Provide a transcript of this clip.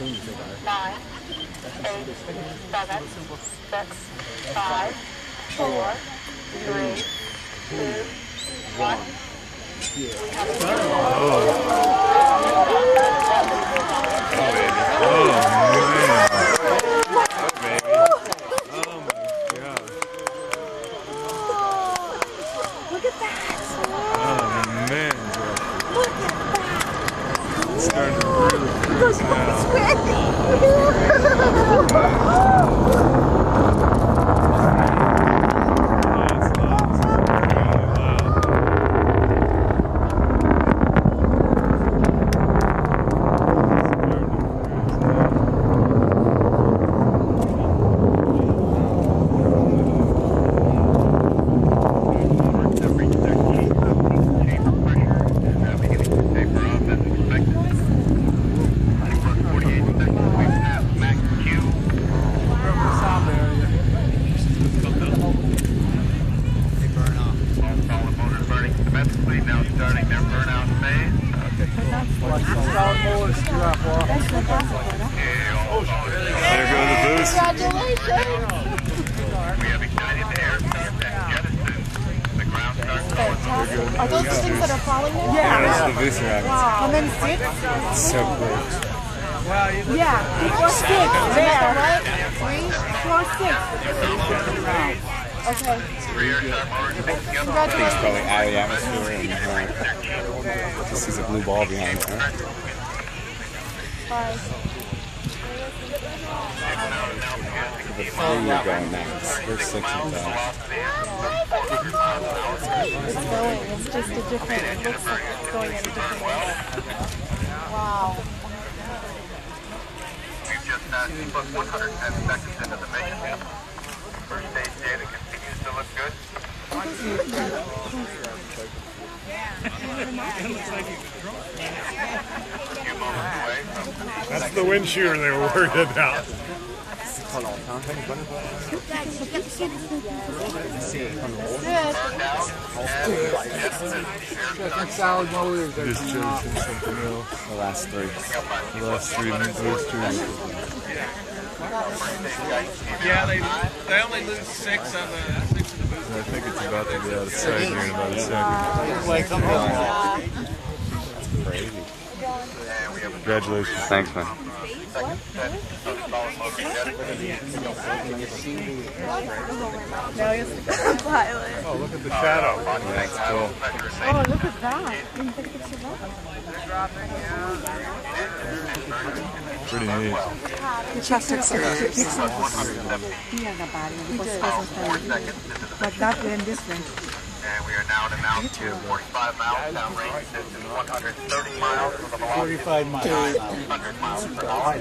nine, eight, seven, six, five, four, three, two, one. We have a Look at that! Oh man, Look at that! it's starting to really freak out. Yeah, starting their burnout phase. There go the boost. Congratulations. We have ignited the air system and. The ground starts going. Are those the things that are falling now? Yeah, that's the booster rabbit. And then six? It's so cool. Yeah, four, six. There, right? Three, four, six. Okay. Congratulations. probably out of the atmosphere and uh, just sees a blue ball behind it. Huh? Bye. The three you're going next. There's six and five. It's going. It's just a different, it looks like it's going at a different way. Wow. We've just passed plus 110 seconds into the mission. First stage data continues to look good. A few moments away from That's the wind shear they were worried about. Solid motors. Just something else. The last three. The last three boosters. Yeah, they they only lose six of the six of the boosters. I think it's about to be out of sight here in about a second. Crazy. Congratulations. Thanks, man. Now he has to go to pilot. Oh, look at the shadow. That's cool. Oh, look at that. Didn't think it could survive. Pretty neat. The chest took some pictures of here the body and it was present but not in this one. And we are now at an altitude 45 miles, down range distance 130 miles with a velocity 45 miles. 100 miles per hour.